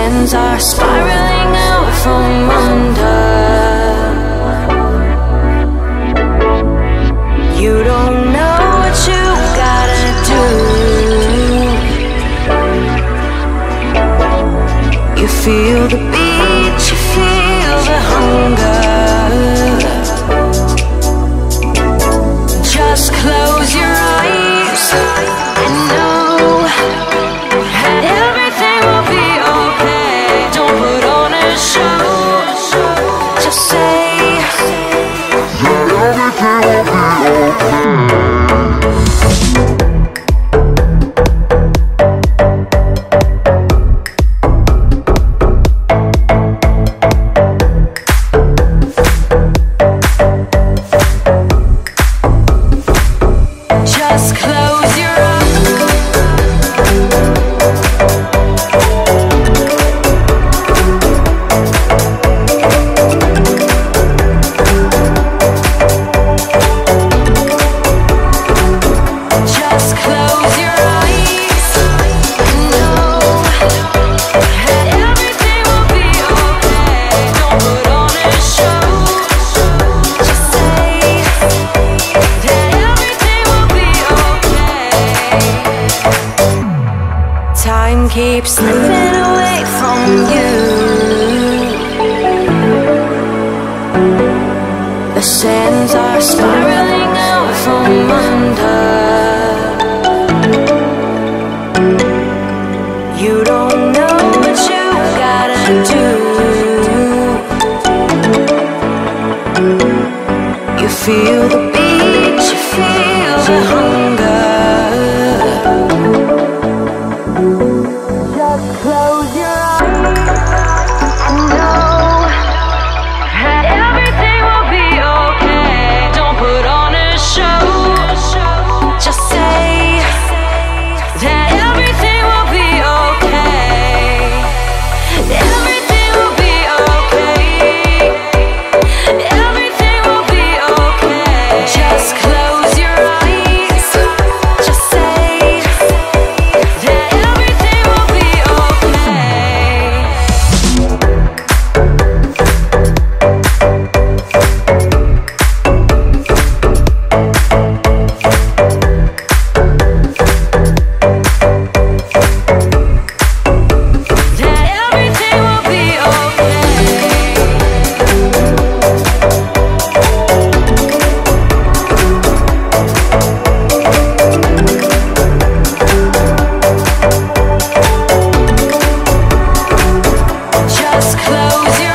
hands are spiraling out from under. Just close your eyes. Keeps slipping away from you. The sands are spiraling out from under. You don't know what you gotta do. You feel the. close your